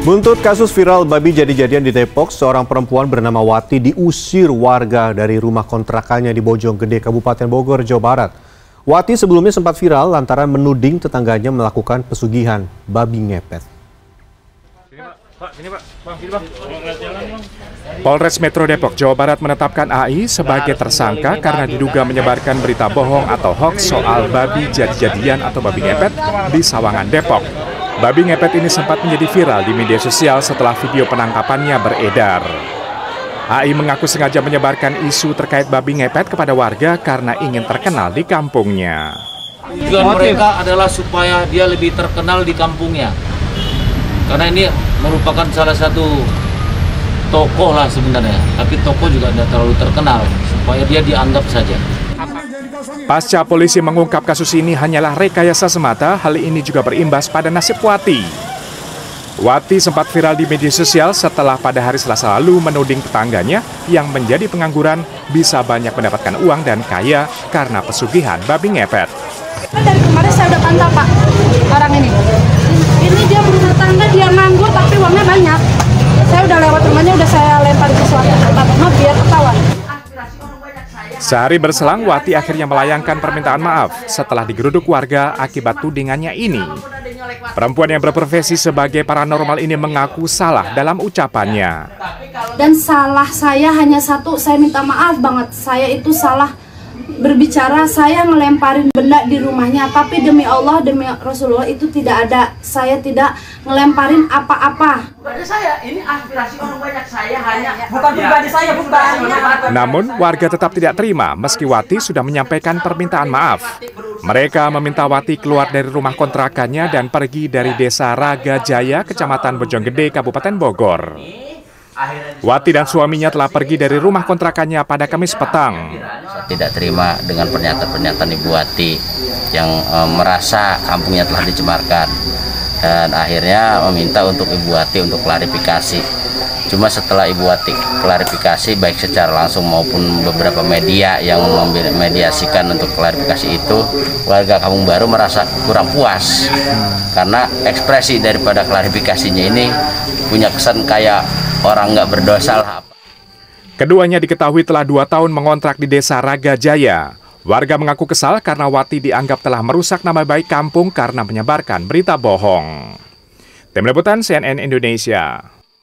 Buntut kasus viral babi jadi-jadian di Depok, seorang perempuan bernama Wati diusir warga dari rumah kontrakannya di Bojonggede, Kabupaten Bogor, Jawa Barat. Wati sebelumnya sempat viral lantaran menuding tetangganya melakukan pesugihan babi ngepet. Polres Metro Depok, Jawa Barat menetapkan AI sebagai tersangka karena diduga menyebarkan berita bohong atau hoax soal babi jadi-jadian atau babi ngepet di Sawangan, Depok. Babi ngepet ini sempat menjadi viral di media sosial setelah video penangkapannya beredar. AI mengaku sengaja menyebarkan isu terkait babi ngepet kepada warga karena ingin terkenal di kampungnya. Tujuan mereka adalah supaya dia lebih terkenal di kampungnya. Karena ini merupakan salah satu tokoh lah sebenarnya, tapi tokoh juga tidak terlalu terkenal, supaya dia dianggap saja. Pasca polisi mengungkap kasus ini hanyalah rekayasa semata, hal ini juga berimbas pada nasib Wati. Wati sempat viral di media sosial setelah pada hari Selasa lalu menuding tetangganya yang menjadi pengangguran bisa banyak mendapatkan uang dan kaya karena pesugihan babi ngepet. Kan dari kemarin saya udah pantau pak orang ini. Ini dia berumah tangga, dia nganggur tapi uangnya banyak. Saya udah lewat rumahnya, udah saya lempar ke suatu tempat maaf biar ketahuan. Sehari berselang, Wati akhirnya melayangkan permintaan maaf setelah digeruduk warga akibat tudingannya ini. Perempuan yang berprofesi sebagai paranormal ini mengaku salah dalam ucapannya. Dan salah saya hanya satu, saya minta maaf banget. Saya itu salah berbicara, saya ngelemparin benda di rumahnya. Tapi demi Allah, demi Rasulullah itu tidak ada. Saya tidak ngelemparin apa-apa. Bukan saya, ini aspirasi orang banyak saya hanya bukan pribadi saya, bukan. Namun, warga tetap tidak terima meski Wati sudah menyampaikan permintaan maaf. Mereka meminta Wati keluar dari rumah kontrakannya dan pergi dari desa Raga Jaya, Kecamatan Bojonggede, Kabupaten Bogor. Wati dan suaminya telah pergi dari rumah kontrakannya pada Kamis petang. Saya tidak terima dengan pernyataan-pernyataan Ibu Wati yang eh, merasa kampungnya telah dicemarkan dan akhirnya meminta untuk Ibu Wati untuk klarifikasi. Cuma setelah Ibu Wati klarifikasi baik secara langsung maupun beberapa media yang memediasikan untuk klarifikasi itu, warga Kampung Baru merasa kurang puas karena ekspresi daripada klarifikasinya ini punya kesan kayak orang nggak berdosa lah. Keduanya diketahui telah dua tahun mengontrak di desa Raga Jaya. Warga mengaku kesal karena Wati dianggap telah merusak nama baik kampung karena menyebarkan berita bohong. Tim Liputan CNN Indonesia